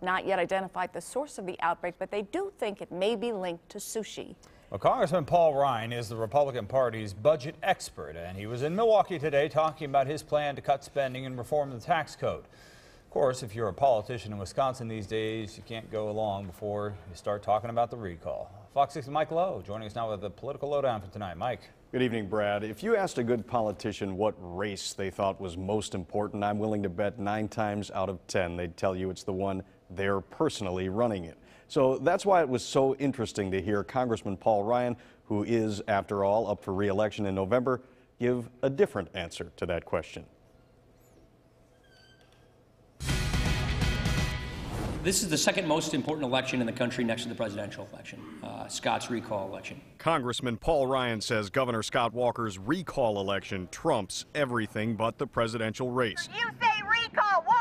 Not yet identified the source of the outbreak, but they do think it may be linked to sushi. Well, Congressman Paul Ryan is the Republican Party's budget expert, and he was in Milwaukee today talking about his plan to cut spending and reform the tax code. Of course, if you're a politician in Wisconsin these days, you can't go along before you start talking about the recall. Fox 6's Mike Lowe joining us now with the political lowdown for tonight. Mike. Good evening, Brad. If you asked a good politician what race they thought was most important, I'm willing to bet nine times out of ten they'd tell you it's the one they're personally running it. So that's why it was so interesting to hear Congressman Paul Ryan, who is, after all, up for re-election in November, give a different answer to that question. This is the second most important election in the country next to the presidential election, uh, Scott's recall election. Congressman Paul Ryan says Governor Scott Walker's recall election trumps everything but the presidential race. You say recall Walker!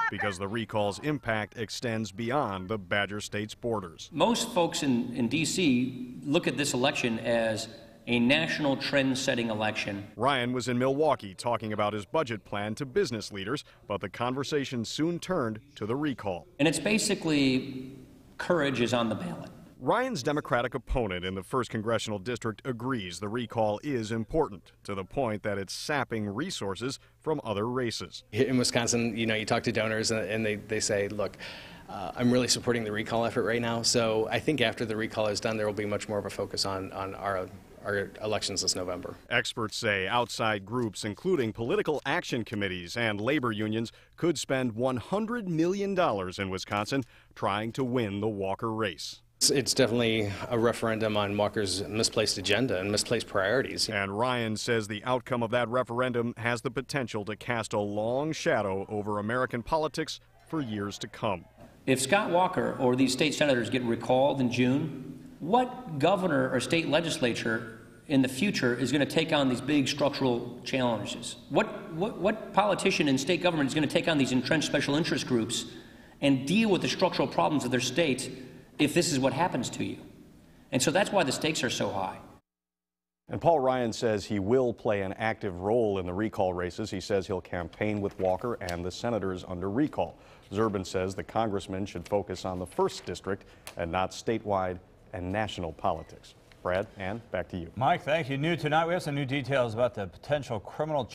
Because the recall's impact extends beyond the Badger State's borders. Most folks in, in D.C. look at this election as a national trend setting election. Ryan was in Milwaukee talking about his budget plan to business leaders, but the conversation soon turned to the recall. And it's basically courage is on the ballot. Ryan's Democratic opponent in the 1st Congressional District agrees the recall is important to the point that it's sapping resources from other races. In Wisconsin, you know, you talk to donors and they, they say, look, uh, I'm really supporting the recall effort right now. So I think after the recall is done, there will be much more of a focus on, on our our elections this November. Experts say outside groups, including political action committees and labor unions, could spend $100 million in Wisconsin trying to win the Walker race. It's definitely a referendum on Walker's misplaced agenda and misplaced priorities. And Ryan says the outcome of that referendum has the potential to cast a long shadow over American politics for years to come. If Scott Walker or these state senators get recalled in June, what governor or state legislature in the future is going to take on these big structural challenges? What, what, what politician in state government is going to take on these entrenched special interest groups and deal with the structural problems of their state if this is what happens to you? And so that's why the stakes are so high. And Paul Ryan says he will play an active role in the recall races. He says he'll campaign with Walker and the senators under recall. Zerban says the congressman should focus on the first district and not statewide and national politics. Brad, and back to you. Mike, thank you. New tonight, we have some new details about the potential criminal